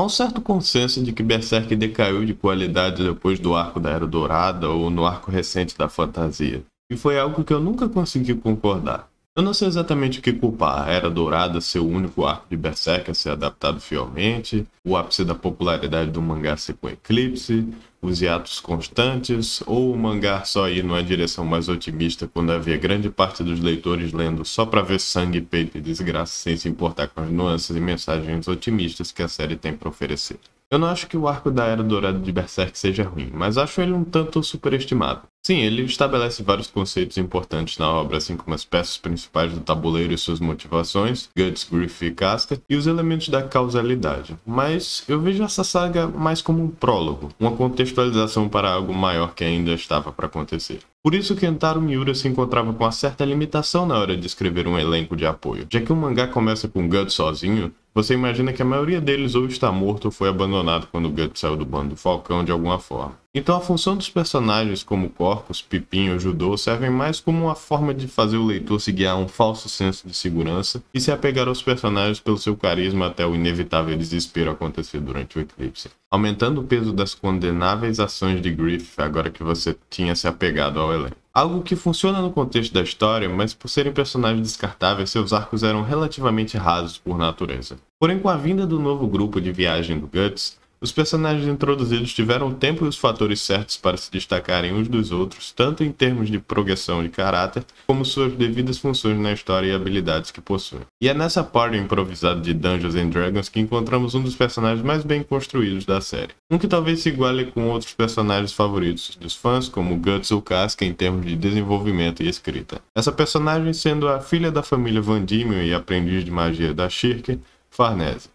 Há um certo consenso de que Berserk decaiu de qualidade depois do arco da Era Dourada ou no arco recente da fantasia, e foi algo que eu nunca consegui concordar. Eu não sei exatamente o que culpar, a Era Dourada ser o único arco de Berserk a ser adaptado fielmente, o ápice da popularidade do mangá ser com Eclipse, os hiatos constantes, ou o mangá só ir numa direção mais otimista quando havia grande parte dos leitores lendo só para ver sangue, peito e desgraça sem se importar com as nuances e mensagens otimistas que a série tem para oferecer. Eu não acho que o arco da Era Dourada de Berserk seja ruim, mas acho ele um tanto superestimado. Sim, ele estabelece vários conceitos importantes na obra, assim como as peças principais do tabuleiro e suas motivações, Guts, Griff e Casca, e os elementos da causalidade. Mas eu vejo essa saga mais como um prólogo, uma contextualização para algo maior que ainda estava para acontecer. Por isso Kentaro Miura se encontrava com uma certa limitação na hora de escrever um elenco de apoio, já que o mangá começa com Guts sozinho, você imagina que a maioria deles ou está morto ou foi abandonado quando Guts saiu do bando do Falcão de alguma forma. Então a função dos personagens como Corpus, Pipinho e Judô servem mais como uma forma de fazer o leitor se guiar a um falso senso de segurança e se apegar aos personagens pelo seu carisma até o inevitável desespero acontecer durante o eclipse. Aumentando o peso das condenáveis ações de Griff agora que você tinha se apegado ao elenco. Algo que funciona no contexto da história, mas por serem personagens descartáveis, seus arcos eram relativamente rasos por natureza. Porém, com a vinda do novo grupo de viagem do Guts, os personagens introduzidos tiveram o tempo e os fatores certos para se destacarem uns dos outros, tanto em termos de progressão de caráter, como suas devidas funções na história e habilidades que possuem. E é nessa parte improvisada de Dungeons and Dragons que encontramos um dos personagens mais bem construídos da série. Um que talvez se iguale com outros personagens favoritos dos fãs, como Guts ou Casca em termos de desenvolvimento e escrita. Essa personagem sendo a filha da família Vandimion e aprendiz de magia da Shirker, Farnese.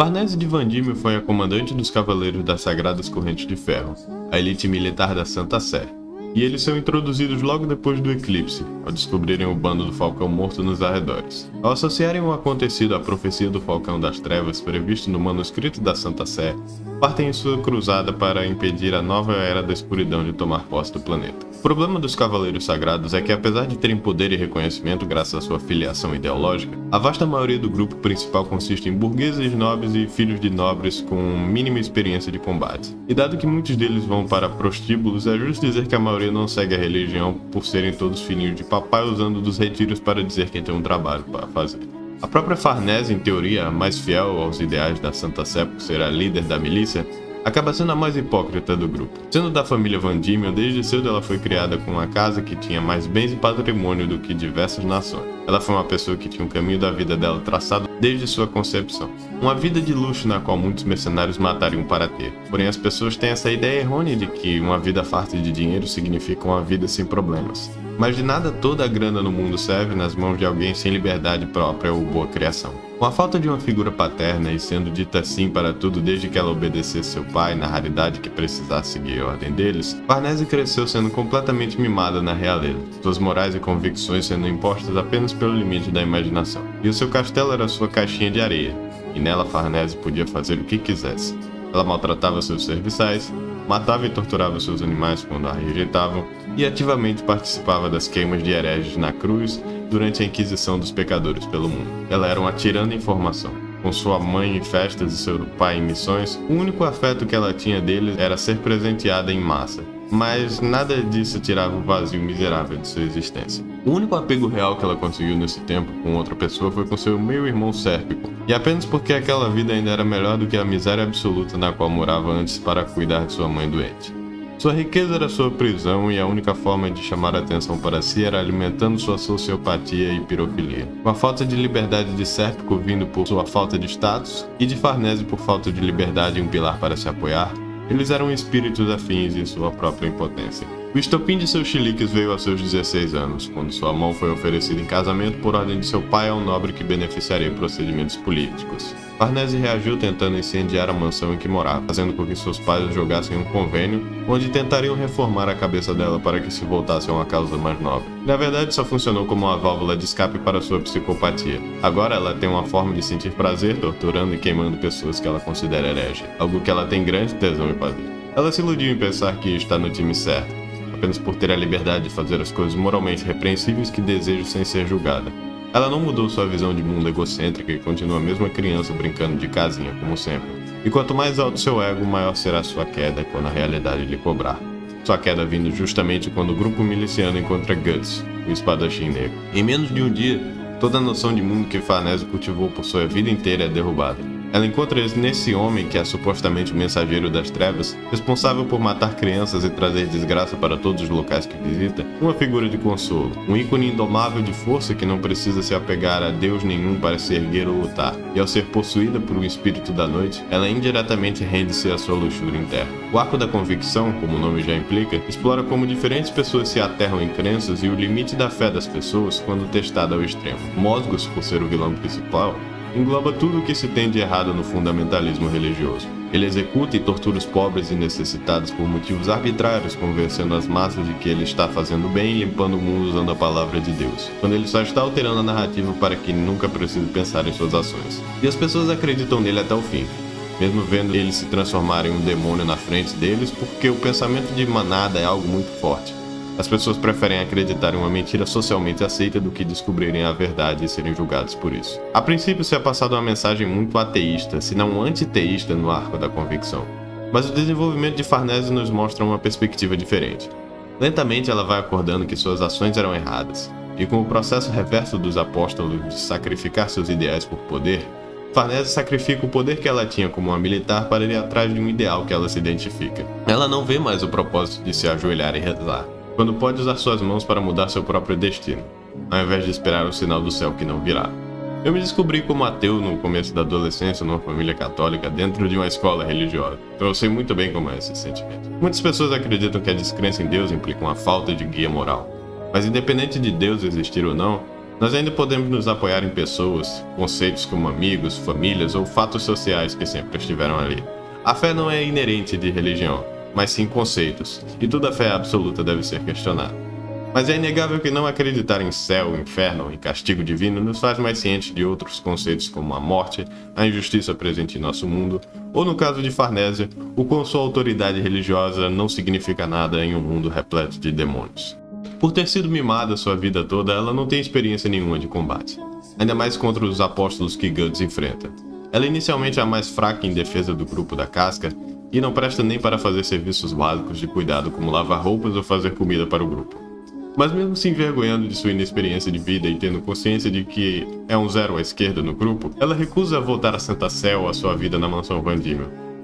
Farnese de Vandimio foi a comandante dos Cavaleiros das Sagradas Correntes de Ferro, a elite militar da Santa Sé, e eles são introduzidos logo depois do eclipse, ao descobrirem o bando do Falcão morto nos arredores. Ao associarem o acontecido à profecia do Falcão das Trevas previsto no manuscrito da Santa Sé, partem em sua cruzada para impedir a nova era da escuridão de tomar posse do planeta. O problema dos Cavaleiros Sagrados é que, apesar de terem poder e reconhecimento graças à sua filiação ideológica, a vasta maioria do grupo principal consiste em burgueses nobres e filhos de nobres com mínima experiência de combate. E dado que muitos deles vão para prostíbulos, é justo dizer que a maioria não segue a religião por serem todos filhinhos de papai usando dos retiros para dizer que tem um trabalho para fazer. A própria Farnese, em teoria, mais fiel aos ideais da Santa Sé por ser a líder da milícia, acaba sendo a mais hipócrita do grupo. Sendo da família Van Diemen, desde cedo ela foi criada com uma casa que tinha mais bens e patrimônio do que diversas nações. Ela foi uma pessoa que tinha um caminho da vida dela traçado desde sua concepção. Uma vida de luxo na qual muitos mercenários matariam para ter. Porém, as pessoas têm essa ideia errônea de que uma vida farta de dinheiro significa uma vida sem problemas. Mas de nada toda a grana no mundo serve nas mãos de alguém sem liberdade própria ou boa criação. Com a falta de uma figura paterna e sendo dita sim para tudo desde que ela obedecesse seu pai na raridade que precisasse seguir a ordem deles, Farnese cresceu sendo completamente mimada na realeza, suas morais e convicções sendo impostas apenas pelo limite da imaginação. E o seu castelo era sua caixinha de areia, e nela Farnese podia fazer o que quisesse. Ela maltratava seus serviçais, matava e torturava seus animais quando a rejeitavam e ativamente participava das queimas de hereges na cruz durante a Inquisição dos pecadores pelo mundo. Ela era uma tirana em formação. Com sua mãe em festas e seu pai em missões, o único afeto que ela tinha deles era ser presenteada em massa, mas nada disso tirava o vazio miserável de sua existência. O único apego real que ela conseguiu nesse tempo com outra pessoa foi com seu meio-irmão Sérpico, e apenas porque aquela vida ainda era melhor do que a miséria absoluta na qual morava antes para cuidar de sua mãe doente. Sua riqueza era sua prisão e a única forma de chamar atenção para si era alimentando sua sociopatia e pirofilia. Com a falta de liberdade de Sérpico vindo por sua falta de status e de Farnese por falta de liberdade e um pilar para se apoiar, eles eram espíritos afins em sua própria impotência. O estopim de seus chiliques veio aos seus 16 anos, quando sua mão foi oferecida em casamento por ordem de seu pai a um nobre que beneficiaria procedimentos políticos. Farnese reagiu tentando incendiar a mansão em que morava, fazendo com que seus pais jogassem um convênio onde tentariam reformar a cabeça dela para que se voltasse a uma causa mais nobre. Na verdade, só funcionou como uma válvula de escape para sua psicopatia. Agora ela tem uma forma de sentir prazer torturando e queimando pessoas que ela considera herege, algo que ela tem grande tesão em fazer. Ela se iludiu em pensar que está no time certo, apenas por ter a liberdade de fazer as coisas moralmente repreensíveis que deseja sem ser julgada. Ela não mudou sua visão de mundo egocêntrica e continua a mesma criança brincando de casinha, como sempre. E quanto mais alto seu ego, maior será sua queda quando a realidade lhe cobrar. Sua queda vindo justamente quando o grupo miliciano encontra Guts, o espadachim negro. Em menos de um dia, toda a noção de mundo que Farnese cultivou por sua vida inteira é derrubada. Ela encontra nesse homem, que é supostamente o mensageiro das trevas, responsável por matar crianças e trazer desgraça para todos os locais que visita, uma figura de consolo, um ícone indomável de força que não precisa se apegar a Deus nenhum para se erguer ou lutar, e ao ser possuída por um espírito da noite, ela indiretamente rende-se à sua luxúria interna. O arco da convicção, como o nome já implica, explora como diferentes pessoas se aterram em crenças e o limite da fé das pessoas quando testada ao extremo. Mosgos, por ser o vilão principal, engloba tudo o que se tem de errado no fundamentalismo religioso. Ele executa e tortura os pobres e necessitados por motivos arbitrários, convencendo as massas de que ele está fazendo bem e limpando o mundo usando a palavra de Deus, quando ele só está alterando a narrativa para que nunca precise pensar em suas ações. E as pessoas acreditam nele até o fim, mesmo vendo ele se transformar em um demônio na frente deles, porque o pensamento de manada é algo muito forte. As pessoas preferem acreditar em uma mentira socialmente aceita do que descobrirem a verdade e serem julgados por isso. A princípio, se é passada uma mensagem muito ateísta, se não antiteísta no arco da convicção. Mas o desenvolvimento de Farnese nos mostra uma perspectiva diferente. Lentamente ela vai acordando que suas ações eram erradas, e com o processo reverso dos apóstolos de sacrificar seus ideais por poder, Farnese sacrifica o poder que ela tinha como uma militar para ir atrás de um ideal que ela se identifica. Ela não vê mais o propósito de se ajoelhar e rezar quando pode usar suas mãos para mudar seu próprio destino, ao invés de esperar o sinal do céu que não virá. Eu me descobri como ateu no começo da adolescência numa família católica dentro de uma escola religiosa, então eu sei muito bem como é esse sentimento. Muitas pessoas acreditam que a descrença em Deus implica uma falta de guia moral, mas independente de Deus existir ou não, nós ainda podemos nos apoiar em pessoas, conceitos como amigos, famílias ou fatos sociais que sempre estiveram ali. A fé não é inerente de religião, mas sim conceitos, e toda fé absoluta deve ser questionada. Mas é inegável que não acreditar em céu, inferno e castigo divino nos faz mais cientes de outros conceitos como a morte, a injustiça presente em nosso mundo, ou no caso de Farnésia, o quão sua autoridade religiosa não significa nada em um mundo repleto de demônios. Por ter sido mimada sua vida toda, ela não tem experiência nenhuma de combate, ainda mais contra os apóstolos que Guts enfrenta. Ela inicialmente é a mais fraca em defesa do grupo da casca e não presta nem para fazer serviços básicos de cuidado como lavar roupas ou fazer comida para o grupo. Mas mesmo se envergonhando de sua inexperiência de vida e tendo consciência de que é um zero à esquerda no grupo, ela recusa voltar a Santa Céu à sua vida na mansão Van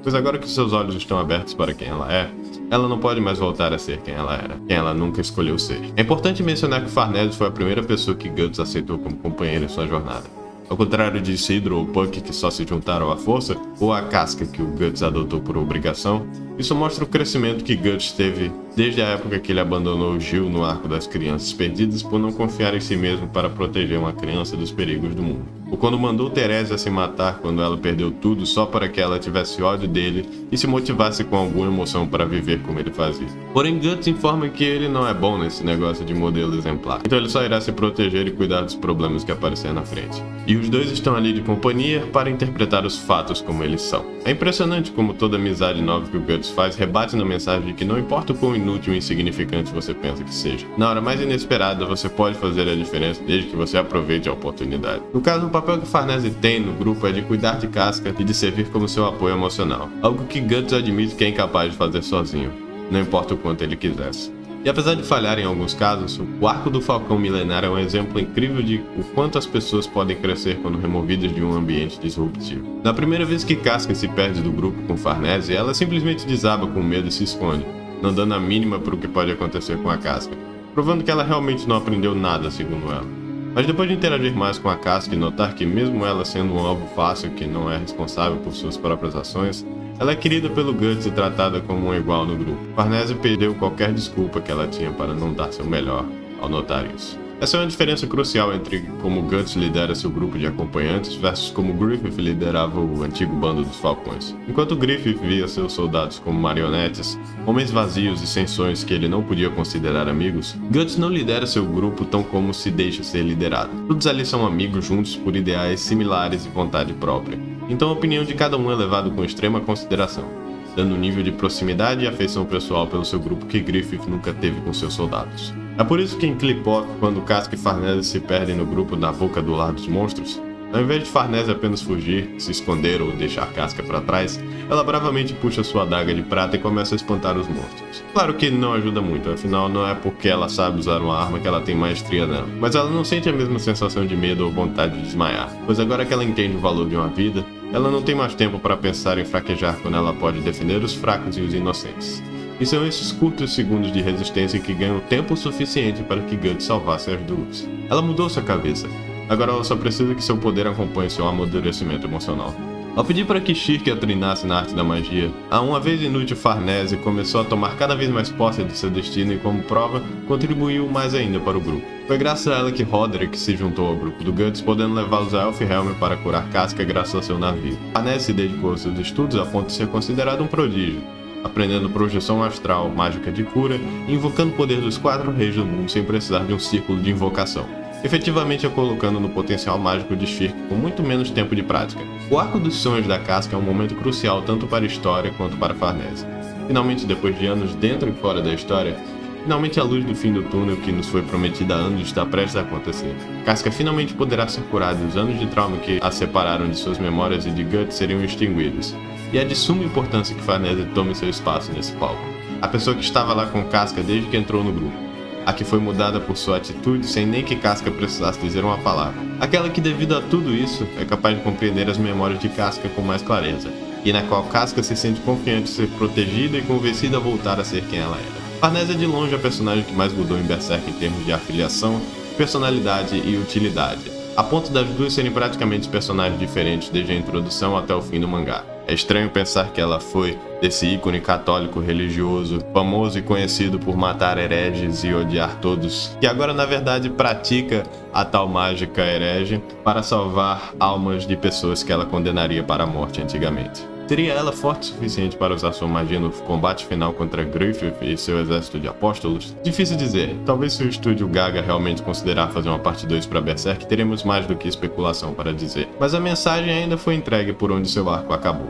pois agora que seus olhos estão abertos para quem ela é, ela não pode mais voltar a ser quem ela era, quem ela nunca escolheu ser. É importante mencionar que Farnese foi a primeira pessoa que Guts aceitou como companheira em sua jornada. Ao contrário de Sidro ou Puck que só se juntaram à força, ou a casca que o Guts adotou por obrigação, isso mostra o crescimento que Guts teve desde a época que ele abandonou Gil no Arco das Crianças Perdidas por não confiar em si mesmo para proteger uma criança dos perigos do mundo. Ou quando mandou Teresa se matar quando ela perdeu tudo só para que ela tivesse ódio dele e se motivasse com alguma emoção para viver como ele fazia. Porém, Guts informa que ele não é bom nesse negócio de modelo exemplar, então ele só irá se proteger e cuidar dos problemas que aparecer na frente. E os dois estão ali de companhia para interpretar os fatos como eles são. É impressionante como toda amizade nova que o Guts faz rebate na mensagem de que não importa o quão inútil ou insignificante você pensa que seja. Na hora mais inesperada, você pode fazer a diferença desde que você aproveite a oportunidade. No caso, o papel que Farnese tem no grupo é de cuidar de Casca e de servir como seu apoio emocional. Algo que Guts admite que é incapaz de fazer sozinho, não importa o quanto ele quisesse. E apesar de falhar em alguns casos, o arco do Falcão Milenar é um exemplo incrível de o quanto as pessoas podem crescer quando removidas de um ambiente disruptivo. Na primeira vez que Casca se perde do grupo com Farnese, ela simplesmente desaba com medo e se esconde, não dando a mínima para o que pode acontecer com a Casca, provando que ela realmente não aprendeu nada, segundo ela. Mas depois de interagir mais com a Casca e notar que mesmo ela sendo um alvo fácil que não é responsável por suas próprias ações, ela é querida pelo Guts e tratada como um igual no grupo. Farnese perdeu qualquer desculpa que ela tinha para não dar seu melhor ao notar isso. Essa é uma diferença crucial entre como Guts lidera seu grupo de acompanhantes versus como Griffith liderava o antigo bando dos Falcões. Enquanto Griffith via seus soldados como marionetes, homens vazios e sem sonhos que ele não podia considerar amigos, Guts não lidera seu grupo tão como se deixa ser liderado. Todos ali são amigos juntos por ideais similares e vontade própria então a opinião de cada um é levada com extrema consideração. dando um nível de proximidade e afeição pessoal pelo seu grupo que Griffith nunca teve com seus soldados. É por isso que em Clipoff, quando Casca e Farnese se perdem no grupo na boca do lar dos monstros, ao invés de Farnese apenas fugir, se esconder ou deixar Casca para trás, ela bravamente puxa sua adaga de prata e começa a espantar os monstros. Claro que não ajuda muito, afinal não é porque ela sabe usar uma arma que ela tem maestria não, mas ela não sente a mesma sensação de medo ou vontade de desmaiar, pois agora que ela entende o valor de uma vida, ela não tem mais tempo para pensar em fraquejar quando ela pode defender os fracos e os inocentes. E são esses curtos segundos de resistência que ganham tempo suficiente para que Guts salvasse as duas. Ela mudou sua cabeça, Agora ela só precisa que seu poder acompanhe seu amadurecimento emocional. Ao pedir para que Shirk a treinasse na arte da magia, a uma vez inútil Farnese começou a tomar cada vez mais posse de seu destino e, como prova, contribuiu mais ainda para o grupo. Foi graças a ela que Roderick se juntou ao grupo do Guts, podendo levá-los a Elfhelm para curar Casca graças ao seu navio. Farnese se dedicou aos seus estudos a ponto de ser considerado um prodígio, aprendendo projeção astral, mágica de cura e invocando o poder dos quatro reis do mundo sem precisar de um círculo de invocação efetivamente a colocando no potencial mágico de Shirk com muito menos tempo de prática. O Arco dos Sonhos da Casca é um momento crucial tanto para a história quanto para Farnese. Finalmente, depois de anos dentro e fora da história, finalmente a luz do fim do túnel que nos foi prometida há anos está prestes a acontecer. Casca finalmente poderá ser curada e os anos de trauma que a separaram de suas memórias e de Guts seriam extinguidos. E é de suma importância que Farnese tome seu espaço nesse palco. A pessoa que estava lá com Casca desde que entrou no grupo a que foi mudada por sua atitude sem nem que Casca precisasse dizer uma palavra. Aquela que, devido a tudo isso, é capaz de compreender as memórias de Casca com mais clareza, e na qual Casca se sente confiante de ser protegida e convencida a voltar a ser quem ela era. Farnese é de longe a personagem que mais mudou em Berserk em termos de afiliação, personalidade e utilidade, a ponto das duas serem praticamente personagens diferentes desde a introdução até o fim do mangá. É estranho pensar que ela foi desse ícone católico religioso, famoso e conhecido por matar hereges e odiar todos, que agora na verdade pratica a tal mágica herege para salvar almas de pessoas que ela condenaria para a morte antigamente. Seria ela forte o suficiente para usar sua magia no combate final contra Griffith e seu exército de apóstolos? Difícil dizer. Talvez se o estúdio Gaga realmente considerar fazer uma parte 2 para Berserk, teremos mais do que especulação para dizer. Mas a mensagem ainda foi entregue por onde seu arco acabou.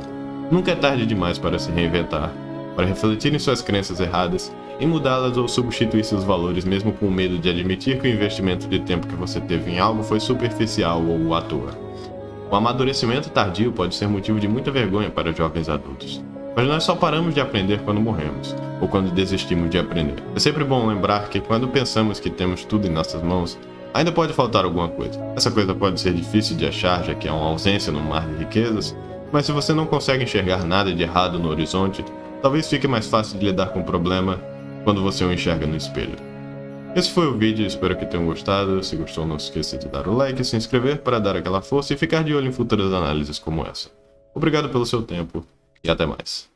Nunca é tarde demais para se reinventar, para refletir em suas crenças erradas e mudá-las ou substituir seus valores mesmo com medo de admitir que o investimento de tempo que você teve em algo foi superficial ou à toa. O amadurecimento tardio pode ser motivo de muita vergonha para jovens adultos. Mas nós só paramos de aprender quando morremos, ou quando desistimos de aprender. É sempre bom lembrar que quando pensamos que temos tudo em nossas mãos, ainda pode faltar alguma coisa. Essa coisa pode ser difícil de achar, já que é uma ausência no mar de riquezas, mas se você não consegue enxergar nada de errado no horizonte, talvez fique mais fácil de lidar com o problema quando você o enxerga no espelho. Esse foi o vídeo, espero que tenham gostado. Se gostou, não esqueça de dar o like, se inscrever para dar aquela força e ficar de olho em futuras análises como essa. Obrigado pelo seu tempo e até mais.